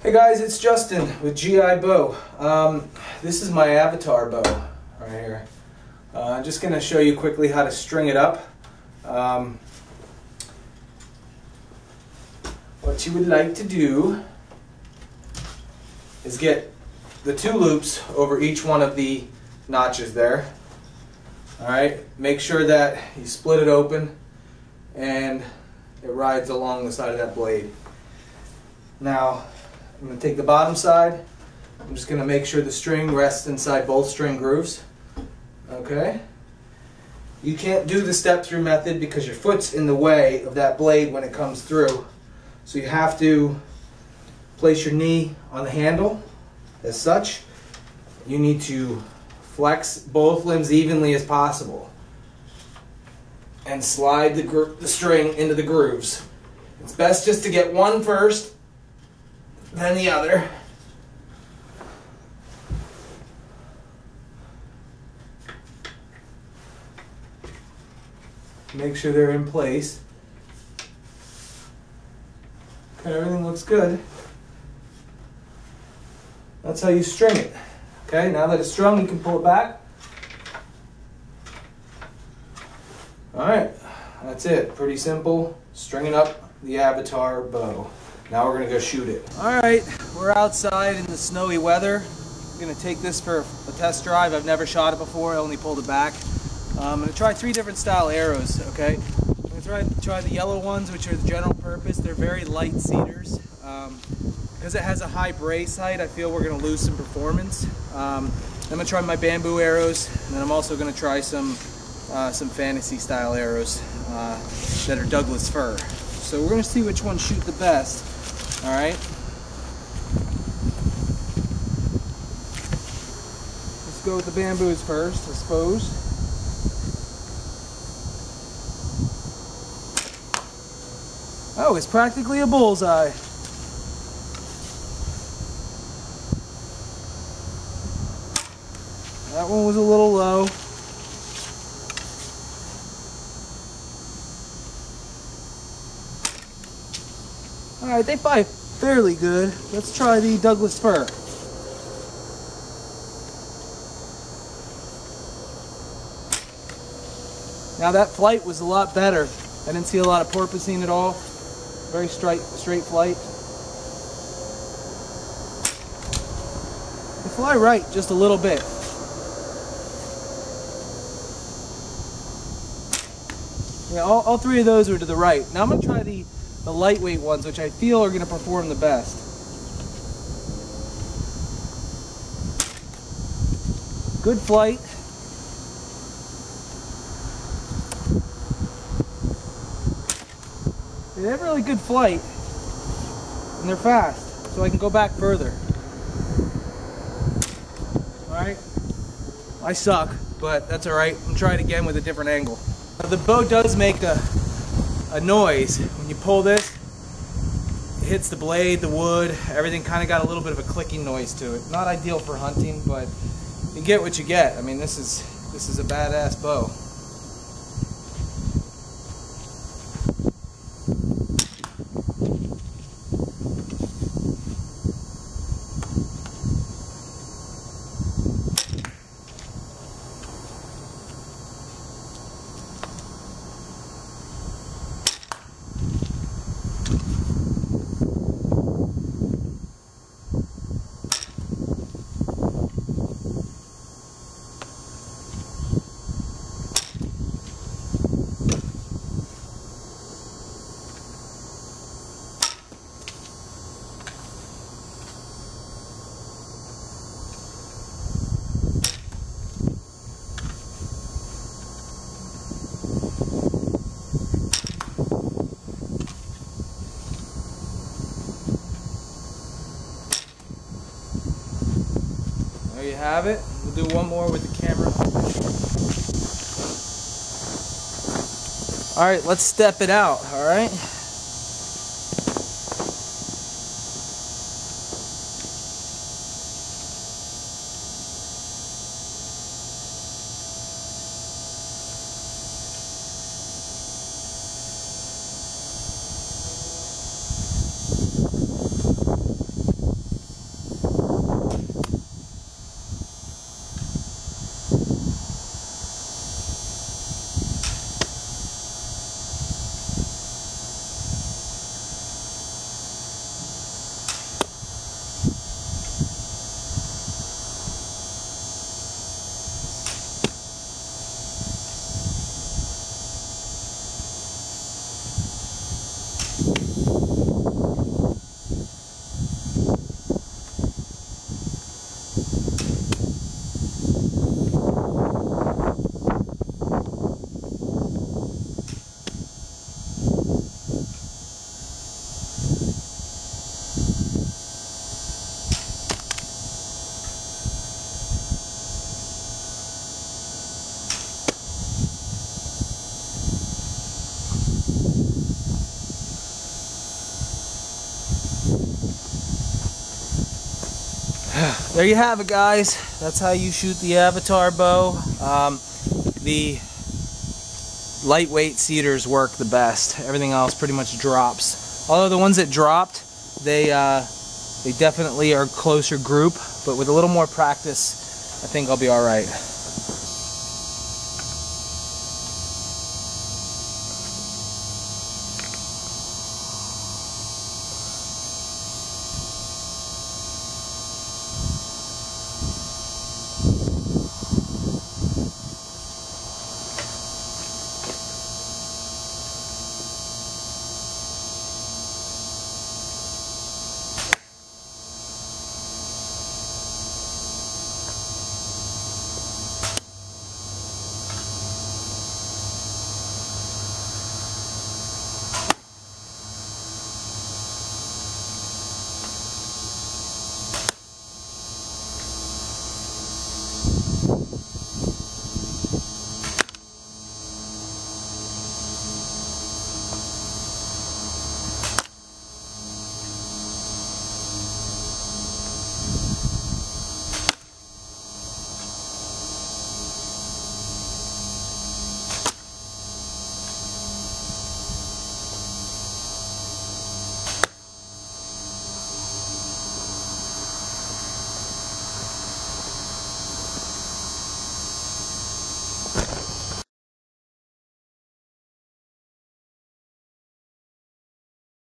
Hey guys, it's Justin with GI Bow. Um, this is my avatar bow right here. Uh, I'm just going to show you quickly how to string it up. Um, what you would like to do is get the two loops over each one of the notches there. Alright, make sure that you split it open and it rides along the side of that blade. Now, I'm going to take the bottom side. I'm just going to make sure the string rests inside both string grooves. Okay? You can't do the step through method because your foot's in the way of that blade when it comes through. So you have to place your knee on the handle as such. You need to flex both limbs evenly as possible and slide the, the string into the grooves. It's best just to get one first then the other. Make sure they're in place. Okay, everything looks good. That's how you string it. Okay, now that it's strung, you can pull it back. All right, that's it. Pretty simple. Stringing up the Avatar bow. Now we're gonna go shoot it. All right, we're outside in the snowy weather. I'm gonna take this for a test drive. I've never shot it before, I only pulled it back. Um, I'm gonna try three different style arrows, okay? I'm gonna try, try the yellow ones, which are the general purpose. They're very light cedars. Um, because it has a high brace height, I feel we're gonna lose some performance. Um, I'm gonna try my bamboo arrows, and then I'm also gonna try some uh, some fantasy style arrows uh, that are Douglas fir. So we're gonna see which ones shoot the best. All right. Let's go with the bamboos first, I suppose. Oh, it's practically a bullseye. That one was a little low. Alright, they fly fairly good. Let's try the Douglas fir. Now that flight was a lot better. I didn't see a lot of porpoising at all. Very straight, straight flight. They fly right just a little bit. Yeah, all, all three of those were to the right. Now I'm to try the the lightweight ones, which I feel are going to perform the best. Good flight. They have really good flight, and they're fast, so I can go back further. Alright, I suck, but that's alright. I'm trying again with a different angle. The bow does make a a noise. When you pull this, it hits the blade, the wood, everything kind of got a little bit of a clicking noise to it. Not ideal for hunting, but you get what you get. I mean, this is this is a badass bow. You have it. We'll do one more with the camera. All right, let's step it out, all right? there you have it guys. That's how you shoot the avatar bow. Um, the lightweight cedars work the best. Everything else pretty much drops. Although the ones that dropped they uh, they definitely are closer group but with a little more practice I think I'll be alright